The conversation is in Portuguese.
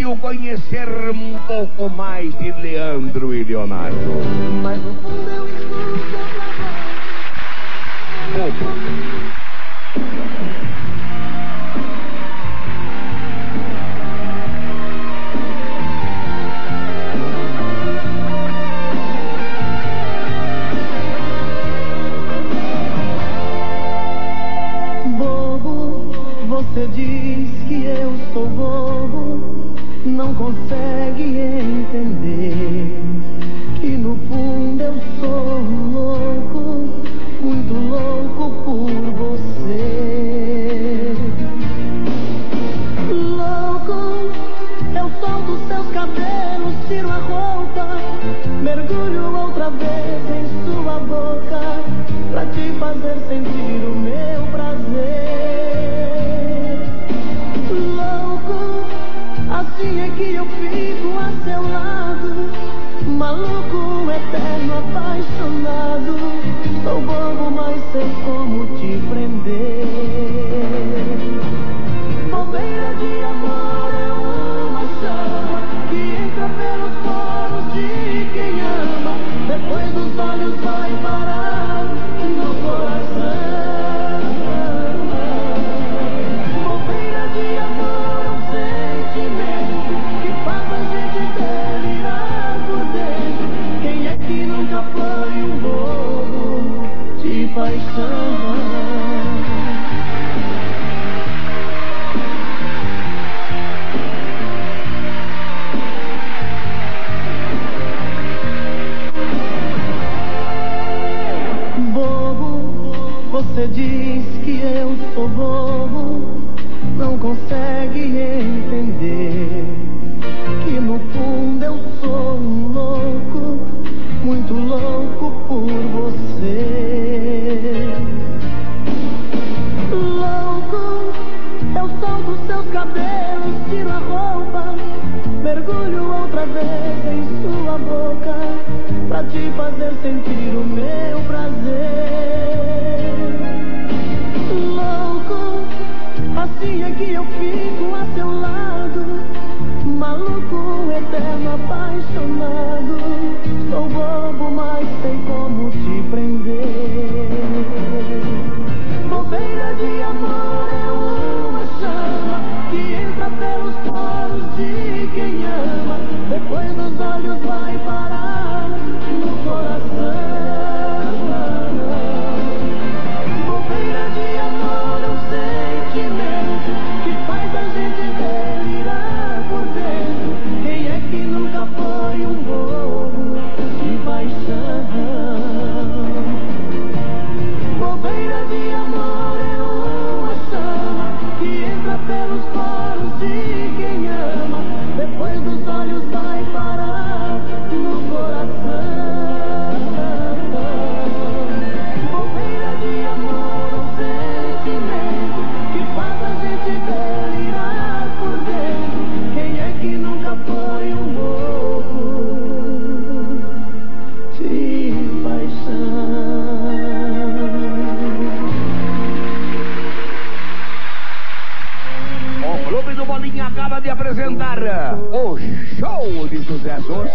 permitiu conhecer um pouco mais de Leandro e Leonardo. Mas no fundo eu. Bobo, você diz que eu sou bobo, não consegue entender que no fundo eu sou louco, muito louco por você. Louco, eu solto seus cabelos, tiro a roupa, mergulho outra vez em sua boca, seu lado, maluco, eterno, apaixonado. Sou bobo, mas sei como te prender. Bobeira de amor é uma chama que entra pelos poros de quem ama. Depois dos olhos vai parar você diz que eu sou bobo, não consegue entender mergulho outra vez em sua boca, pra te fazer sentir o meu de quem ama. Depois dos olhos vai parar no coração. Bobeira de amor é um sentimento que faz a gente delirar por dentro. Quem é que nunca foi um bobo de paixão? Bobeira de amor é uma chama que entra pelos poros de O do Bolinha acaba de apresentar o show de sucessos